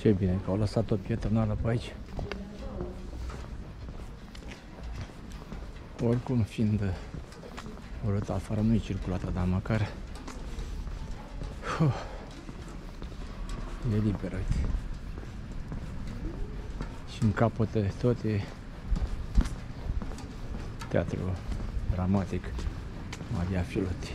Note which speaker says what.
Speaker 1: Ce bine că au lăsat o pietonală pe aici. Oricum fiind urât afară nu e circulată, dar măcar Uf, e liberă, uite. Și în capătă tot e teatru dramatic Maria Filotti.